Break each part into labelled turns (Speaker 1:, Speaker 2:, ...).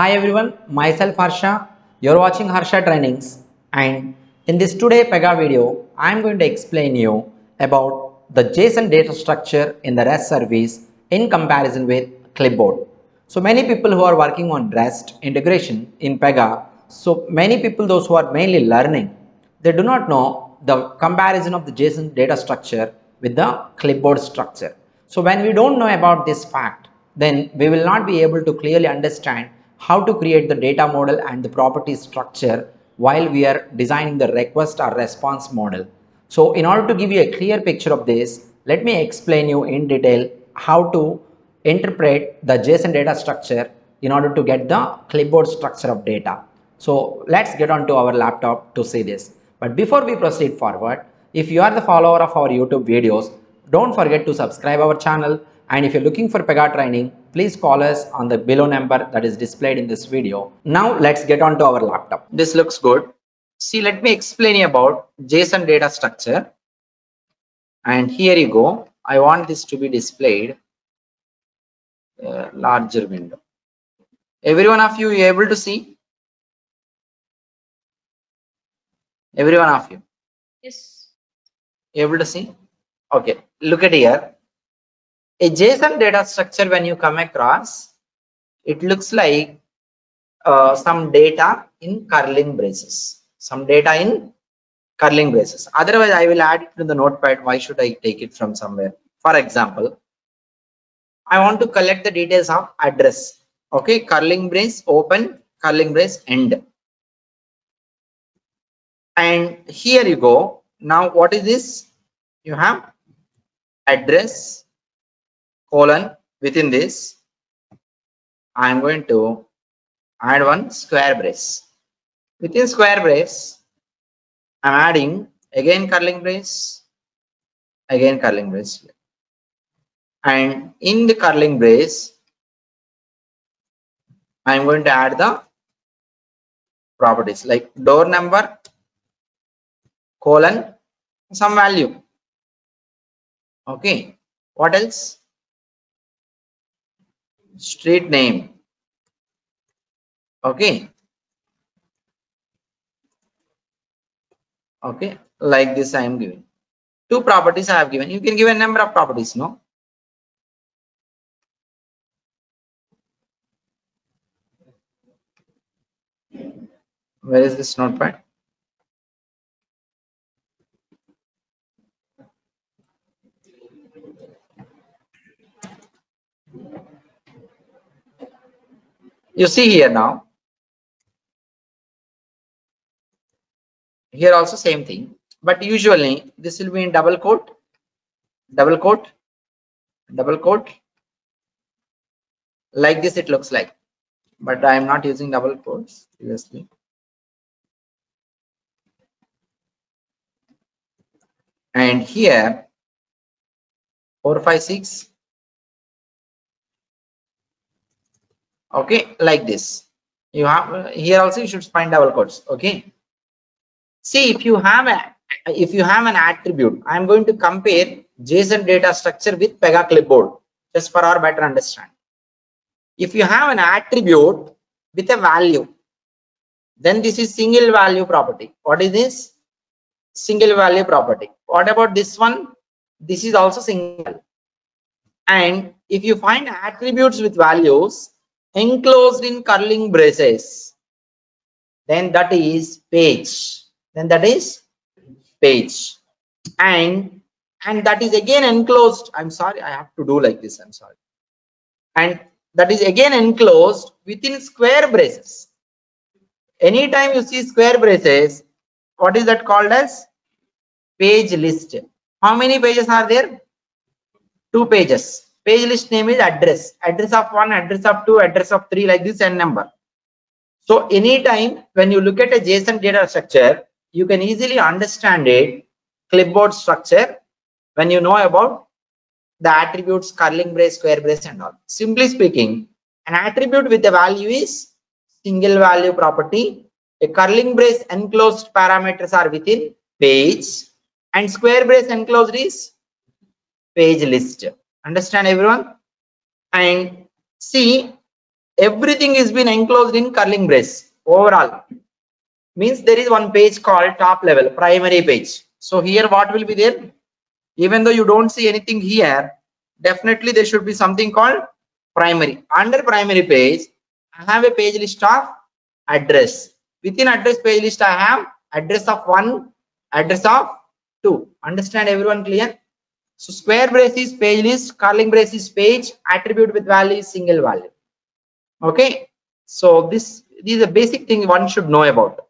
Speaker 1: Hi everyone, myself Harsha. You're watching Harsha Trainings and in this today Pega video, I'm going to explain you about the JSON data structure in the REST service in comparison with Clipboard. So many people who are working on REST integration in Pega, so many people those who are mainly learning, they do not know the comparison of the JSON data structure with the clipboard structure. So when we don't know about this fact, then we will not be able to clearly understand how to create the data model and the property structure while we are designing the request or response model. So in order to give you a clear picture of this, let me explain you in detail how to interpret the JSON data structure in order to get the clipboard structure of data. So let's get on to our laptop to see this. But before we proceed forward, if you are the follower of our YouTube videos, don't forget to subscribe our channel and if you're looking for Pega training, please call us on the below number that is displayed in this video. Now let's get on to our laptop. This looks good. See, let me explain you about JSON data structure. And here you go. I want this to be displayed a larger window. Every one of you, you able to see? Every one of you.
Speaker 2: Yes.
Speaker 1: able to see okay look at here a json data structure when you come across it looks like uh, some data in curling braces some data in curling braces. Otherwise i will add it to the notepad. Why should i take it from somewhere? For example i want to collect the details of address. Okay curling brace open curling brace end. And here you go. Now what is this? You have address colon within this i am going to add one square brace. Within square brace i'm adding again curling brace again curling brace and in the curling brace i'm going to add the properties like door number colon some value. Okay what else street name. Okay. Okay. Like this i am giving. Two properties i have given. You can give a number of properties no? Where is this notepad you see here now. Here also same thing. But usually this will be in double quote. Double quote. Double quote. Like this it looks like. But i am not using double quotes previously and here 456 okay like this. You have here also you should find double quotes okay? See if you have a if you have an attribute i am going to compare json data structure with pega clipboard just for our better understanding. If you have an attribute with a value then this is single value property. What is this? Single value property. What about this one? This is also single. And if you find attributes with values enclosed in curling braces. Then that is page. Then that is page. And and that is again enclosed. I'm sorry i have to do like this i'm sorry. And that is again enclosed within square braces. Anytime you see square braces what is that called as? Page list. How many pages are there? Two pages page list name is address. Address of one address of two address of three like this n number. So anytime when you look at a json data structure you can easily understand it clipboard structure when you know about the attributes curling brace square brace and all. Simply speaking an attribute with a value is single value property a curling brace enclosed parameters are within page and square brace enclosed is page list understand everyone? And see everything is been enclosed in curling brace overall. Means there is one page called top level primary page. So here what will be there? Even though you don't see anything here definitely there should be something called primary. Under primary page i have a page list of address. Within address page list i have address of one address of two. Understand everyone clear so square brace is page list curling brace is page attribute with value single value okay so this, this is a basic thing one should know about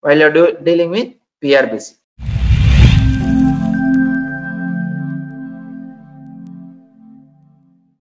Speaker 1: while you're do, dealing with PRPC.